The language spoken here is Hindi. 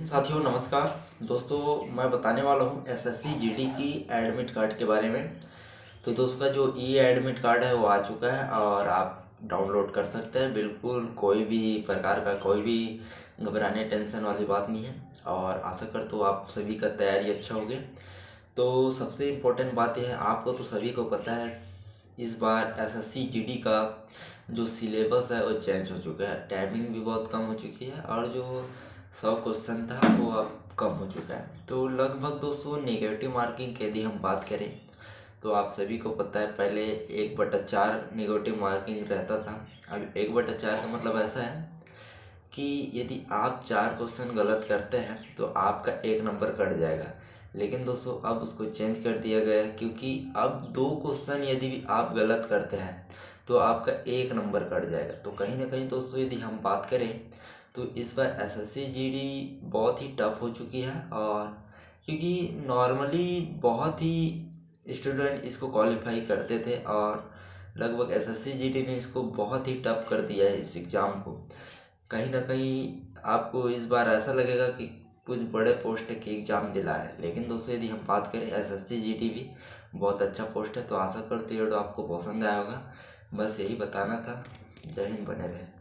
साथियों, नमस्कार। दोस्तों, मैं बताने वाला हूँ एसएससी जीडी की एडमिट कार्ड के बारे में। तो दोस्त का जो ई एडमिट कार्ड है, वो आ चुका है और आप डाउनलोड कर सकते हैं। बिल्कुल कोई भी प्रकार का कोई भी घबराने टेंशन वाली बात नहीं है और आशा कर तो आप सभी का तैयारी अच्छा हो गया तो सबसे इम्पोर्टेंट बात यह है, आपको तो सभी को पता है, इस बार एसएससी जीडी का जो सिलेबस है, वो चेंज हो चुका है। टाइमिंग भी बहुत कम हो चुकी है और जो सौ क्वेश्चन था, वो अब कम हो चुका है। तो लगभग दोस्तों नेगेटिव मार्किंग की यदि हम बात करें तो आप सभी को पता है, पहले एक बटा चार नेगेटिव मार्किंग रहता था। अब एक बटा चार का मतलब ऐसा है कि यदि आप चार क्वेश्चन गलत करते हैं तो आपका एक नंबर कट जाएगा। लेकिन दोस्तों, अब उसको चेंज कर दिया गया है, क्योंकि अब दो क्वेश्चन यदि भी आप गलत करते हैं तो आपका एक नंबर कट जाएगा। तो कहीं ना कहीं दोस्तों, यदि हम बात करें तो इस बार S S C G D बहुत ही टफ हो चुकी है और क्योंकि नॉर्मली बहुत ही स्टूडेंट इसको क्वालिफाई करते थे और लगभग S S C G D ने इसको बहुत ही टफ कर दिया है इस एग्ज़ाम को। कहीं ना कहीं आपको इस बार ऐसा लगेगा कि कुछ बड़े पोस्ट के एग्ज़ाम दिला है। लेकिन दोस्तों, यदि हम बात करें S S C G D भी, बहुत अच्छा पोस्ट है तो आशा करते हो आपको पसंद आया होगा। बस यही बताना था। जय हिंद, बने रहे।